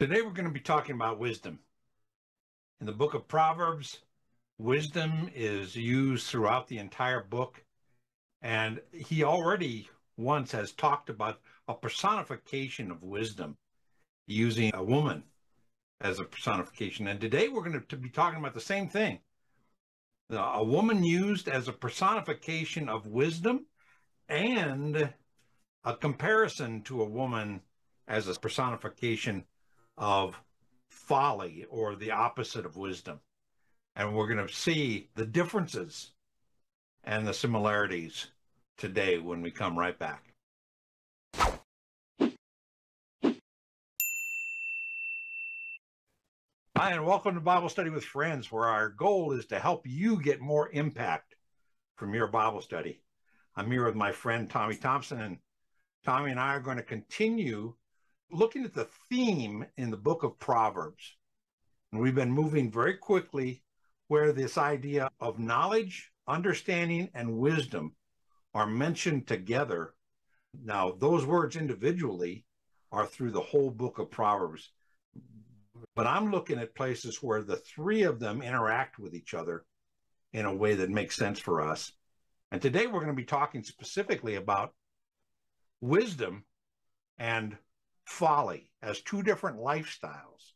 Today we're going to be talking about wisdom. In the book of Proverbs, wisdom is used throughout the entire book. And he already once has talked about a personification of wisdom using a woman as a personification. And today we're going to be talking about the same thing. A woman used as a personification of wisdom and a comparison to a woman as a personification of folly or the opposite of wisdom. And we're going to see the differences and the similarities today when we come right back. Hi, and welcome to Bible Study with Friends, where our goal is to help you get more impact from your Bible study. I'm here with my friend Tommy Thompson, and Tommy and I are going to continue looking at the theme in the book of Proverbs. And we've been moving very quickly where this idea of knowledge, understanding, and wisdom are mentioned together. Now, those words individually are through the whole book of Proverbs. But I'm looking at places where the three of them interact with each other in a way that makes sense for us. And today we're going to be talking specifically about wisdom and folly as two different lifestyles.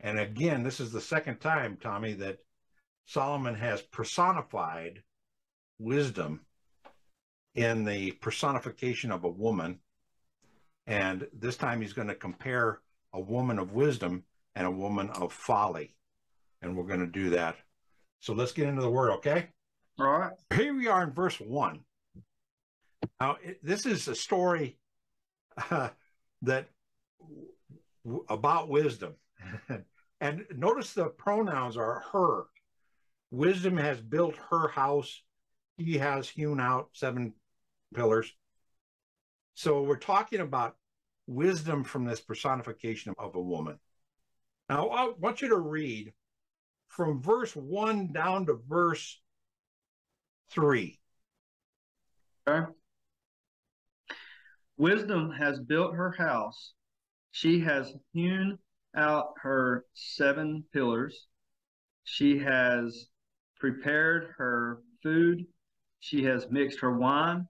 And again, this is the second time, Tommy, that Solomon has personified wisdom in the personification of a woman. And this time he's going to compare a woman of wisdom and a woman of folly. And we're going to do that. So let's get into the word, okay? All right. Here we are in verse one. Now, it, this is a story uh, that w- about wisdom. and notice the pronouns are her. Wisdom has built her house. He has hewn out seven pillars. So we're talking about wisdom from this personification of a woman. Now, I want you to read from verse 1 down to verse 3. Okay. Wisdom has built her house. She has hewn out her seven pillars. She has prepared her food. She has mixed her wine.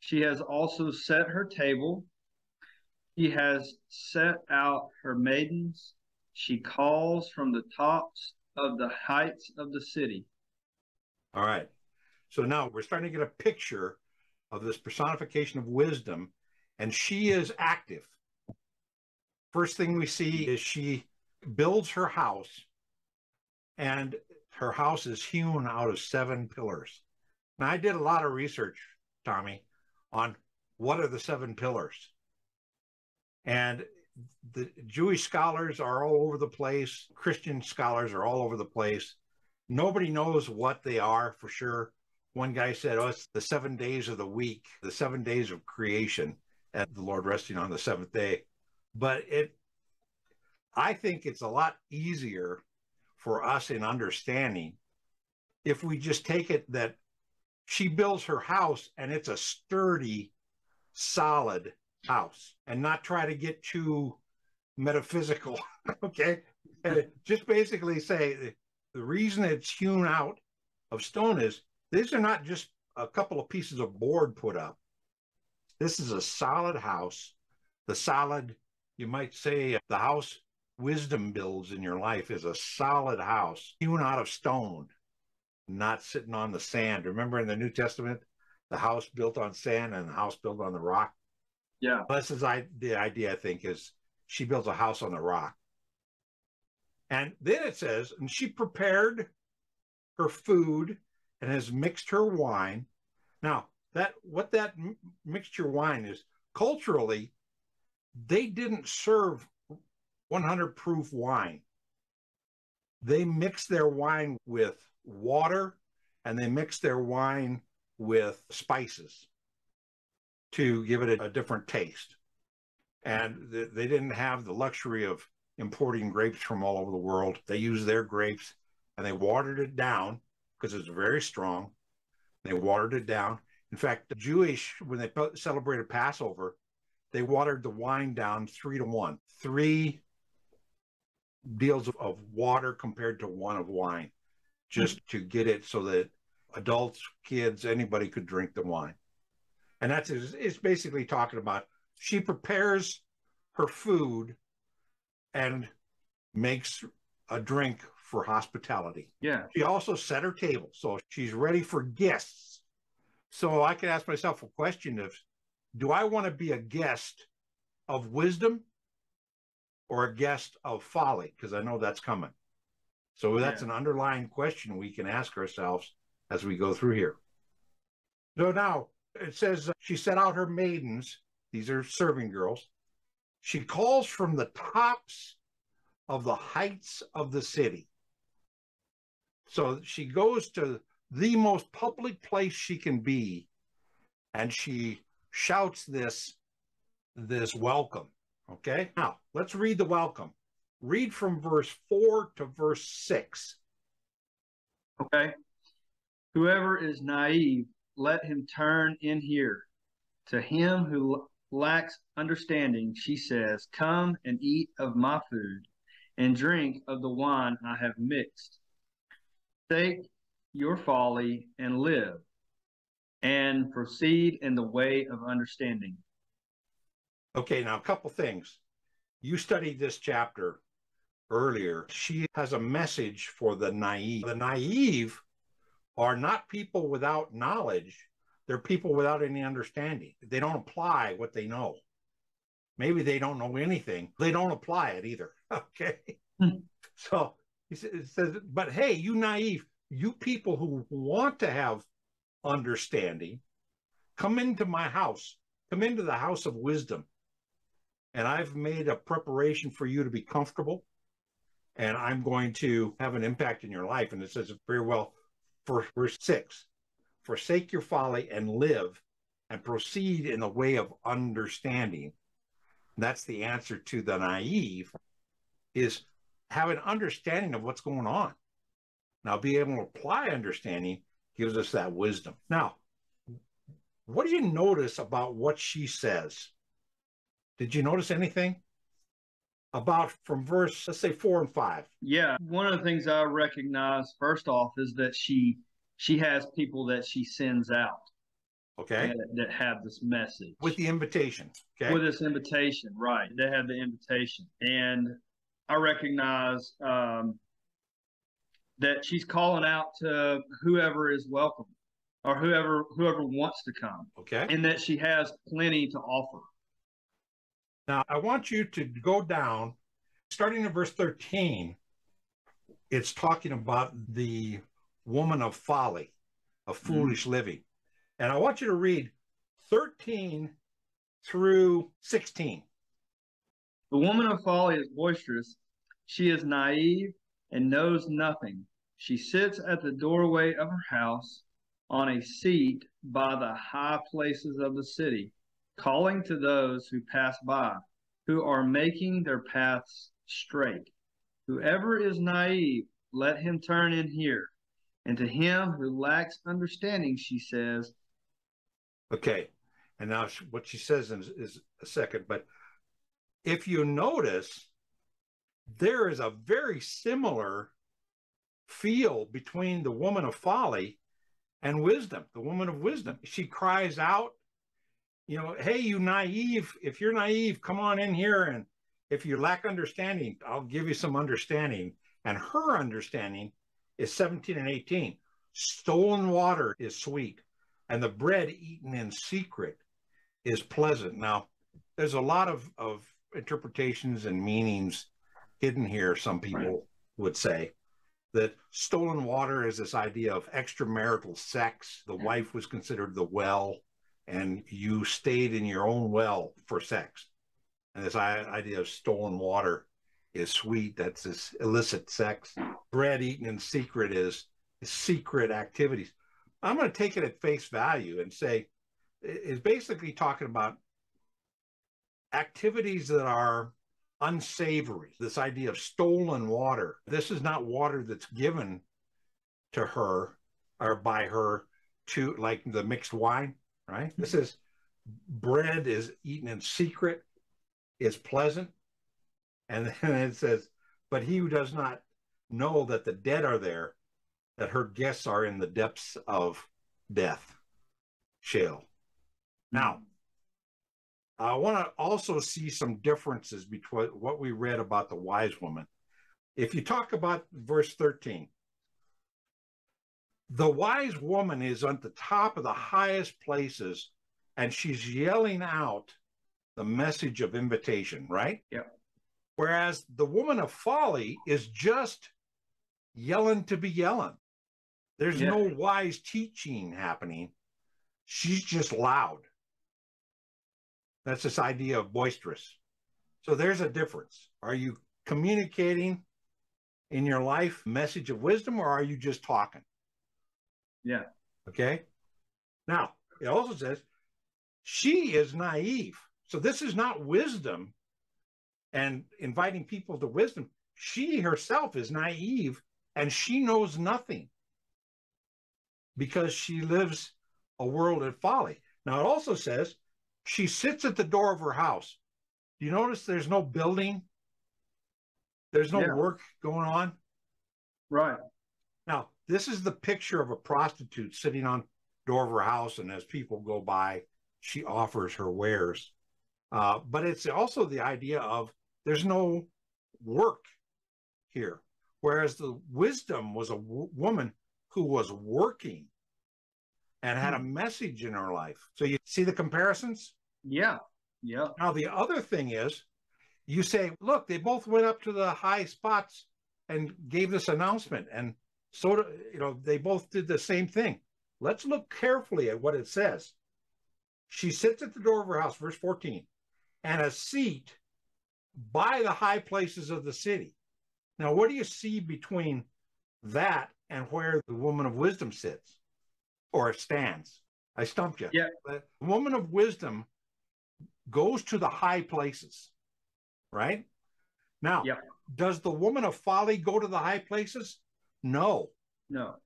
She has also set her table. She has set out her maidens. She calls from the tops of the heights of the city. All right. So now we're starting to get a picture of this personification of wisdom, and she is active. First thing we see is she builds her house, and her house is hewn out of seven pillars. Now, I did a lot of research, Tommy, on what are the seven pillars. And the Jewish scholars are all over the place, Christian scholars are all over the place. Nobody knows what they are for sure. One guy said, Oh, it's the seven days of the week, the seven days of creation, and the Lord resting on the seventh day. But it, I think it's a lot easier for us in understanding if we just take it that she builds her house and it's a sturdy, solid house and not try to get too metaphysical. okay. And just basically say the reason it's hewn out of stone is these are not just a couple of pieces of board put up. This is a solid house. The solid, you might say, uh, the house wisdom builds in your life is a solid house hewn out of stone, not sitting on the sand. Remember in the New Testament, the house built on sand and the house built on the rock? Yeah. This is I, the idea, I think, is she builds a house on the rock. And then it says, and she prepared her food and has mixed her wine. Now, that what that mixture wine is culturally, they didn't serve 100 proof wine. They mixed their wine with water and they mixed their wine with spices to give it a, a different taste. And th- they didn't have the luxury of importing grapes from all over the world. They used their grapes and they watered it down because it's very strong. They watered it down. In fact, the Jewish, when they celebrated Passover, they watered the wine down three to one. Three deals of, of water compared to one of wine, just hmm. to get it so that adults, kids, anybody could drink the wine. And that's it's basically talking about she prepares her food and makes a drink for hospitality. Yeah. She also set her table, so she's ready for guests. So I could ask myself a question of do I want to be a guest of wisdom or a guest of folly? Because I know that's coming. So that's yeah. an underlying question we can ask ourselves as we go through here. So now it says she set out her maidens, these are serving girls. She calls from the tops of the heights of the city. So she goes to the most public place she can be. And she shouts this this welcome okay? Now let's read the welcome. Read from verse 4 to verse 6 okay. Whoever is naive let him turn in here. To him who lacks understanding she says come and eat of my food and drink of the wine i have mixed. Take your folly and live, and proceed in the way of understanding. Okay, now a couple things. You studied this chapter earlier. She has a message for the naive. The naive are not people without knowledge, they're people without any understanding. They don't apply what they know. Maybe they don't know anything, they don't apply it either. Okay. Hmm. so he says, but hey, you naive, you people who want to have understanding, come into my house, come into the house of wisdom. And I've made a preparation for you to be comfortable. And I'm going to have an impact in your life. And it says very well for verse six forsake your folly and live and proceed in the way of understanding. That's the answer to the naive is have an understanding of what's going on. Now, being able to apply understanding gives us that wisdom. Now, what do you notice about what she says? Did you notice anything about from verse, let's say four and five? Yeah, one of the things I recognize first off is that she she has people that she sends out. Okay. That, that have this message with the invitation. Okay. With this invitation, right? They have the invitation, and I recognize um, that she's calling out to whoever is welcome or whoever whoever wants to come. Okay. And that she has plenty to offer. Now I want you to go down, starting in verse 13. It's talking about the woman of folly, of mm-hmm. foolish mm. living. And I want you to read 13 through 16. The woman of folly is boisterous. She is naive and knows nothing. She sits at the doorway of her house on a seat by the high places of the city, calling to those who pass by, who are making their paths straight. Whoever is naive, let him turn in here. And to him who lacks understanding, she says. Okay. And now what she says is, is a second, but if you notice, there is a very similar feel between the woman of folly and wisdom, the woman of wisdom. She cries out, you know, hey, you naive, if you're naive, come on in here. And if you lack understanding, I'll give you some understanding. And her understanding is 17 and 18. Stolen water is sweet, and the bread eaten in secret is pleasant. Now, there's a lot of, of interpretations and meanings hidden here, some people right. would say that stolen water is this idea of extramarital sex. The mm-hmm. wife was considered the well, and you stayed in your own well for sex. And this idea of stolen water is sweet. That's this illicit sex. Bread eaten in secret is, is secret activities. I'm going to take it at face value and say is basically talking about activities that are unsavory, this idea of stolen water. This is not water that's given to her or by her to like the mixed wine, right? This is bread is eaten in secret, is pleasant. And then it says but he who does not know that the dead are there, that her guests are in the depths of death, Sheol. Now, I want to also see some differences between what we read about the wise woman. If you talk about verse 13, the wise woman is at the top of the highest places and she's yelling out the message of invitation, right? Yeah. Whereas the woman of folly is just yelling to be yelling. There's Yeah. no wise teaching happening. She's just loud. That's this idea of boisterous. So there's a difference. Are you communicating in your life message of wisdom or are you just talking? Yeah. Okay. Now, it also says she is naive. So this is not wisdom and inviting people to wisdom. She herself is naive and she knows nothing because she lives a world of folly. Now, it also says she sits at the door of her house. Do you notice there's no building? There's no Yeah. work going on? Right. Now, this is the picture of a prostitute sitting on door of her house, and as people go by, she offers her wares. Uh, but it's also the idea of there's no work here, whereas the wisdom was a w- woman who was working and had a message in her life. So you see the comparisons. Yeah. Yeah. Now, the other thing is, you say, look, they both went up to the high spots and gave this announcement, and so you know they both did the same thing. Let's look carefully at what it says. She sits at the door of her house, verse 14, and a seat by the high places of the city. Now, what do you see between that and where the woman of wisdom sits or stands? I stumped you. Yeah. The woman of wisdom goes to the high places, right? Now, Yeah. does the woman of folly go to the high places? No, No.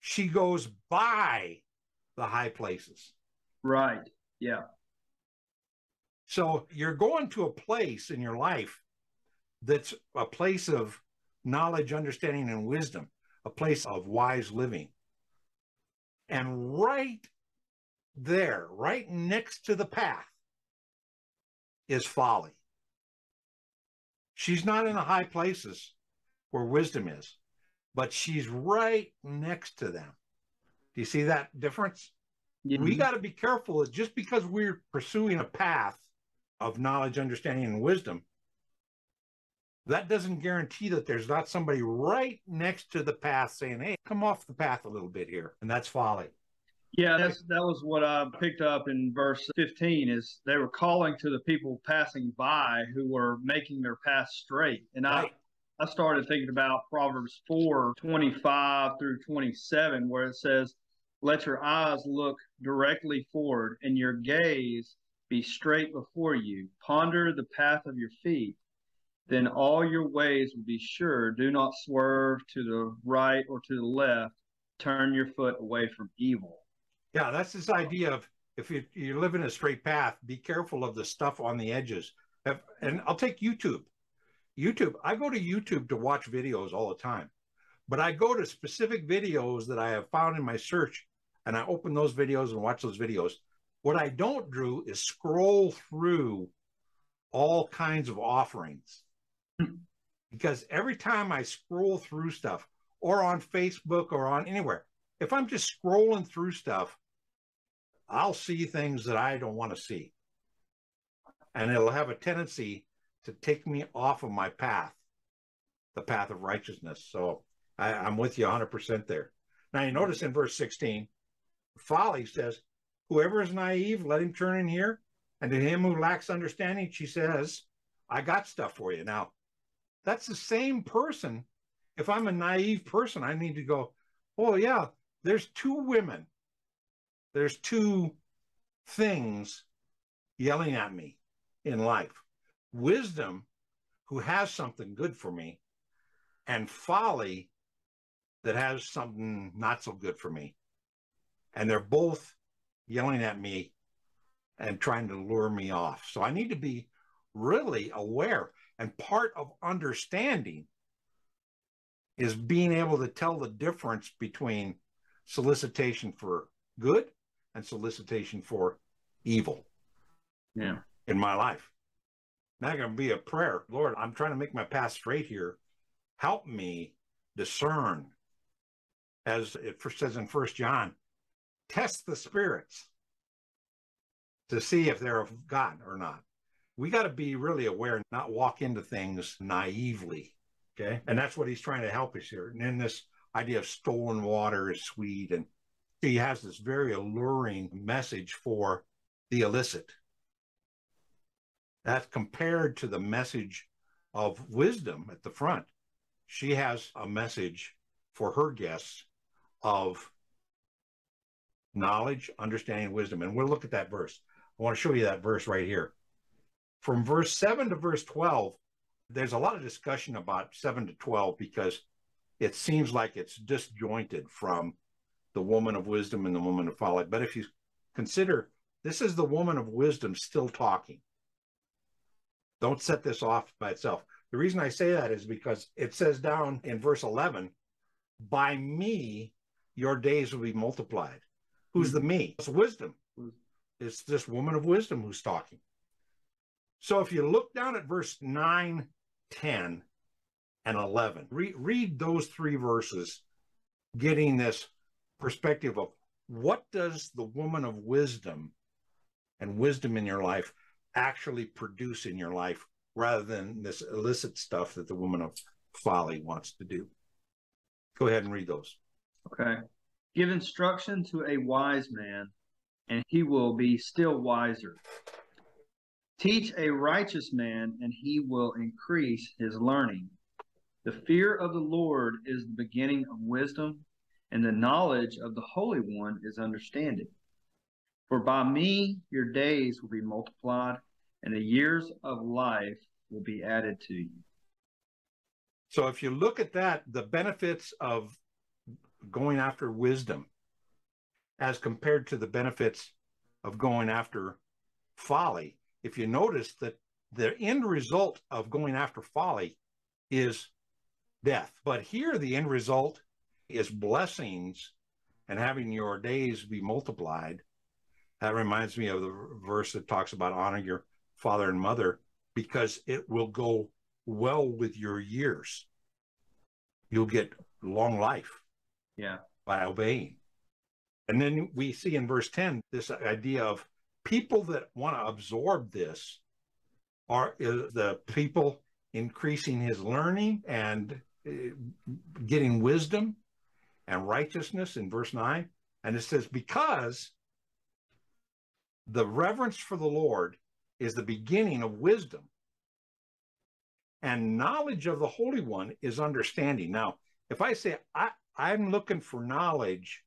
she goes by the high places. Right. Yeah. So you're going to a place in your life that's a place of knowledge, understanding, and wisdom, a place of wise living. And right there, right next to the path, is folly. She's not in the high places where wisdom is, but she's right next to them. Do you see that difference? Yeah. we mm-hmm. got to be careful that just because we're pursuing a path of knowledge, understanding, and wisdom, that doesn't guarantee that there's not somebody right next to the path saying, Hey, come off the path a little bit here. And that's folly. Yeah, that's that was what I picked up in verse 15 is they were calling to the people passing by who were making their path straight. And Right. I I started thinking about Proverbs 4, 25 through 27, where it says, Let your eyes look directly forward and your gaze be straight before you. Ponder the path of your feet. Then all your ways will be sure. Do not swerve to the right or to the left. Turn your foot away from evil. Yeah, that's this idea of if you, you live in a straight path, be careful of the stuff on the edges. If- And I'll take YouTube. YouTube, I go to YouTube to watch videos all the time, but I go to specific videos that I have found in my search and I open those videos and watch those videos. What I don't do is scroll through all kinds of offerings hmm. because every time I scroll through stuff or on Facebook or on anywhere, if I'm just scrolling through stuff, I'll see things that I don't want to see. And it'll have a tendency to take me off of my path, the path of righteousness. So I, I'm with you 100% there. Now, you notice in verse 16, folly says, Whoever is naive, let him turn in here. And to him who lacks understanding, she says, I got stuff for you. Now, that's the same person. If I'm a naive person, I need to go, Oh, yeah, there's two women, there's two things yelling at me in life wisdom, who has something good for me, and folly, that has something not so good for me. And they're both yelling at me and trying to lure me off. So I need to be really aware. And part of understanding is being able to tell the difference between solicitation for good and solicitation for evil. Yeah. In my life. Not going to be a prayer. Lord, I'm trying to make my path straight here. Help me discern. As it says in First John, test the spirits to see if they're of God or not. We got to be really aware, not walk into things naively. Okay. And that's what he's trying to help us here. And in this idea of stolen water is sweet. And he has this very alluring message for the illicit. That's compared to the message of wisdom at the front. She has a message for her guests of knowledge, understanding, wisdom. And we'll look at that verse. I want to show you that verse right here. From verse 7 to verse 12, there's a lot of discussion about 7 to 12 because it seems like it's disjointed from the woman of wisdom and the woman of folly. But if you consider this is the woman of wisdom still talking, don't set this off by itself. The reason I say that is because it says down in verse 11, by me your days will be multiplied. Who's the mm-hmm. me? It's wisdom. It's this woman of wisdom who's talking. So if you look down at verse 9, 10, and 11, re- read those three verses, getting this perspective of what does the woman of wisdom and wisdom in your life actually produce in your life rather than this illicit stuff that the woman of folly wants to do. Go ahead and read those. Okay. Give instruction to a wise man, and he will be still wiser. Teach a righteous man, and he will increase his learning. The fear of the Lord is the beginning of wisdom, and the knowledge of the Holy One is understanding. For by me your days will be multiplied, and the years of life will be added to you. So if you look at that, the benefits of going after wisdom as compared to the benefits of going after folly, if you notice that the end result of going after folly is death. But here, the end result is blessings and having your days be multiplied. That reminds me of the verse that talks about honor your father and mother because it will go well with your years. You'll get long life. Yeah. By obeying. And then we see in verse 10 this idea of people that want to absorb this are the people increasing his learning and getting wisdom and righteousness in verse 9. And it says, because the reverence for the Lord is the beginning of wisdom. And knowledge of the Holy One is understanding. Now, if I say I, I'm looking for knowledge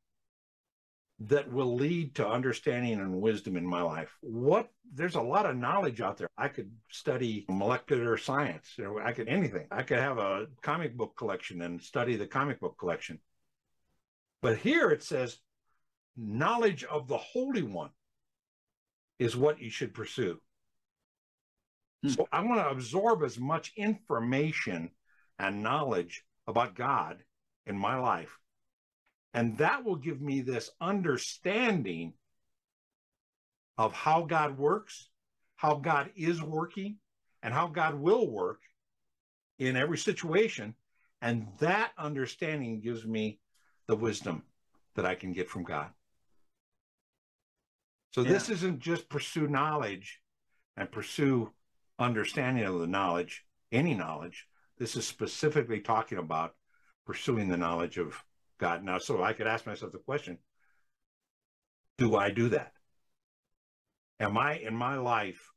that will lead to understanding and wisdom in my life, what there's a lot of knowledge out there. I could study molecular science, or I could anything. I could have a comic book collection and study the comic book collection. But here it says, knowledge of the Holy One is what you should pursue. Hmm. So I want to absorb as much information and knowledge about God in my life. And that will give me this understanding of how God works, how God is working, and how God will work in every situation. And that understanding gives me the wisdom that I can get from God. So yeah. this isn't just pursue knowledge and pursue understanding of the knowledge, any knowledge. This is specifically talking about pursuing the knowledge of God. Now, so I could ask myself the question do I do that? Am I in my life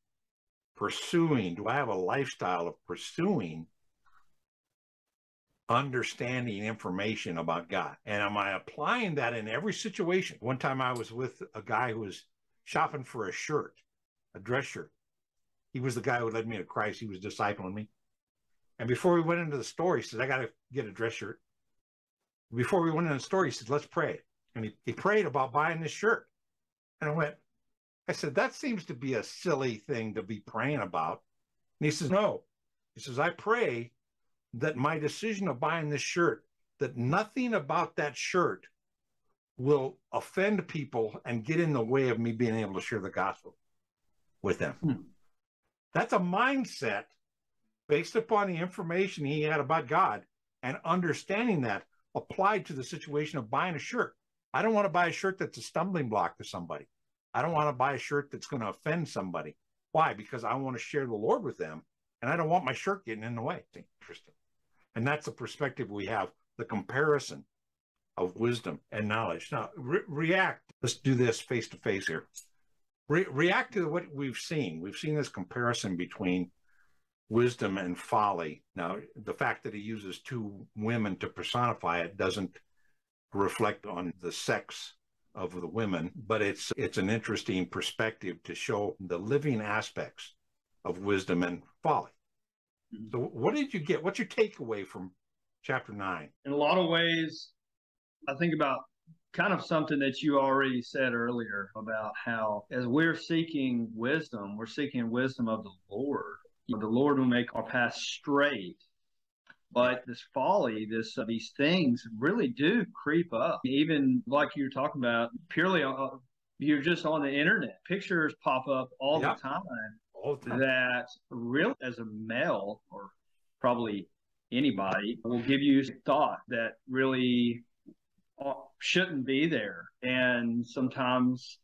pursuing, do I have a lifestyle of pursuing understanding information about God? And am I applying that in every situation? One time I was with a guy who was shopping for a shirt, a dress shirt. He was the guy who led me to Christ. He was discipling me. And before we went into the store, he said, I got to get a dress shirt. Before we went into the store, he said, let's pray. And he, he prayed about buying this shirt. And I went, I said, that seems to be a silly thing to be praying about. And he says, no, He says, I pray that my decision of buying this shirt, that nothing about that shirt will offend people and get in the way of me being able to share the gospel with them. Hmm. That's a mindset based upon the information he had about God and understanding that applied to the situation of buying a shirt. I don't want to buy a shirt that's a stumbling block to somebody. I don't want to buy a shirt that's going to offend somebody. Why? Because I want to share the Lord with them and I don't want my shirt getting in the way. Interesting. And that's the perspective we have the comparison of wisdom and knowledge. Now, re- react. Let's do this face to face here. Re- react to what we've seen. We've seen this comparison between wisdom and folly. Now, the fact that he uses two women to personify it doesn't reflect on the sex of the women, but it's it's an interesting perspective to show the living aspects of wisdom and folly. Mm-hmm. So, what did you get? What's your takeaway from chapter nine? In a lot of ways, I think about kind of something that you already said earlier about how, as we're seeking wisdom, we're seeking wisdom of the Lord. The Lord will make our path straight. But this folly, this uh, these things really do creep up. Even like you were talking about, purely uh, you're just on the internet. Pictures pop up all yep. the time that really, as a male or probably anybody, will give you thought that really uh, shouldn't be there. And sometimes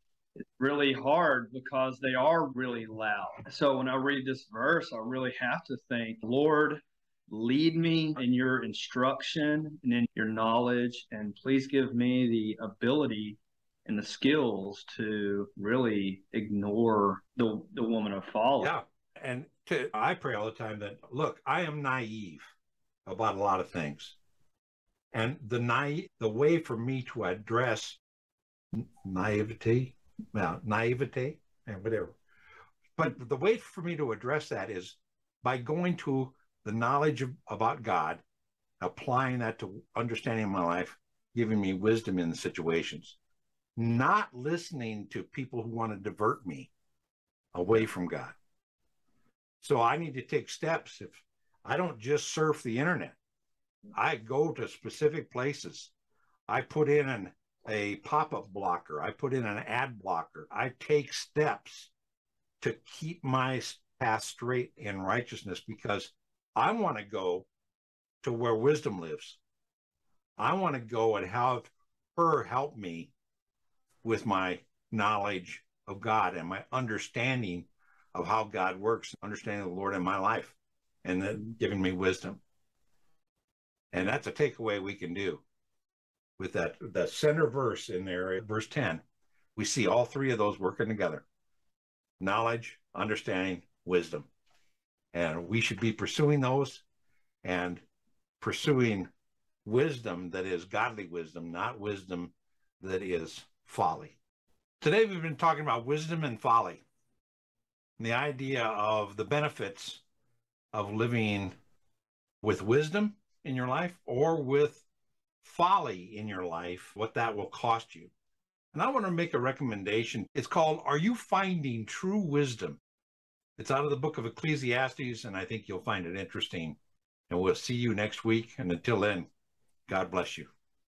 really hard because they are really loud. So when I read this verse, I really have to think, Lord, lead me in your instruction and in your knowledge, and please give me the ability and the skills to really ignore the the woman of folly. Yeah, and to, I pray all the time that look, I am naive about a lot of things, and the naive the way for me to address naivety, well, naivety, and whatever. But the way for me to address that is by going to the knowledge of, about God, applying that to understanding my life, giving me wisdom in the situations not listening to people who want to divert me away from God. So I need to take steps. If I don't just surf the internet, I go to specific places. I put in an, a pop up blocker, I put in an ad blocker. I take steps to keep my path straight in righteousness because I want to go to where wisdom lives. I want to go and have her help me with my knowledge of God and my understanding of how God works, understanding the Lord in my life, and then giving me wisdom. And that's a takeaway we can do with that the center verse in there, verse 10. We see all three of those working together knowledge, understanding, wisdom. And we should be pursuing those and pursuing wisdom that is godly wisdom, not wisdom that is folly. Today, we've been talking about wisdom and folly, and the idea of the benefits of living with wisdom in your life or with folly in your life, what that will cost you. And I want to make a recommendation. It's called Are You Finding True Wisdom? It's out of the book of Ecclesiastes, and I think you'll find it interesting. And we'll see you next week. And until then, God bless you.